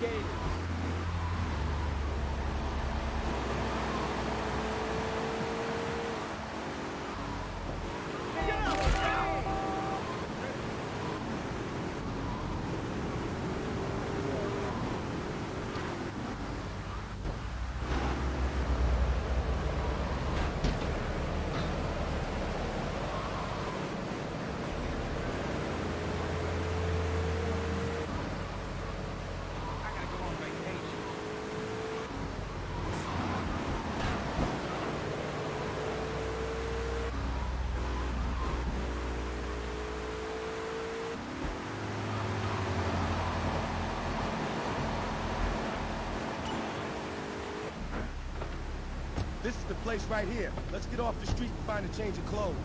gated. I gotta go on vacation. This is the place right here. Let's get off the street and find a change of clothes.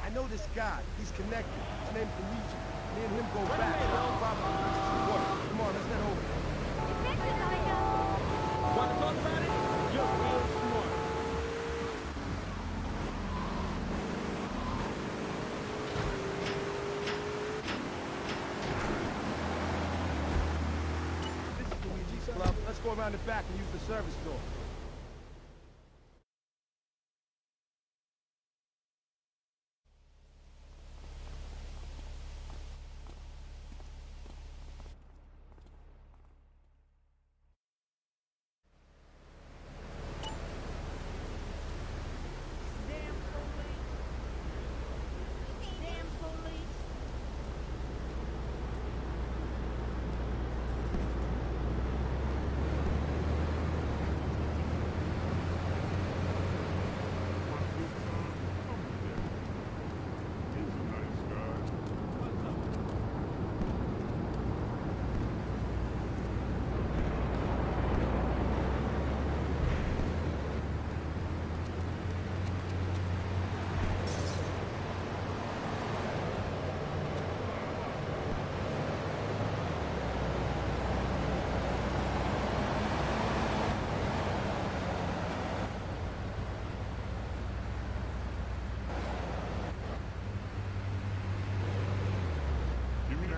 I know this guy. He's connected. His name's Luigi. Me and him go back. Probably some work. Come on, let's head over. Go around the back and use the service door.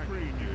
Give